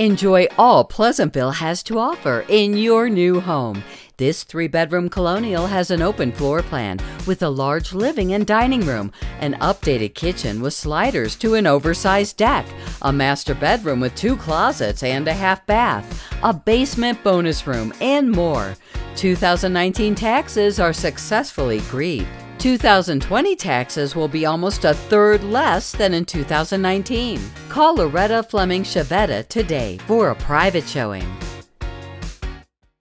Enjoy all Pleasantville has to offer in your new home. This three bedroom colonial has an open floor plan with a large living and dining room, an updated kitchen with sliders to an oversized deck, a master bedroom with two closets and a half bath, a basement bonus room, and more. 2019 taxes are successfully grieved. 2020 taxes will be almost a third less than in 2019. Call Loretta Fleming Chiavetta today for a private showing.